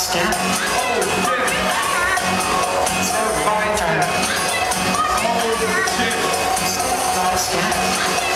step. Step by.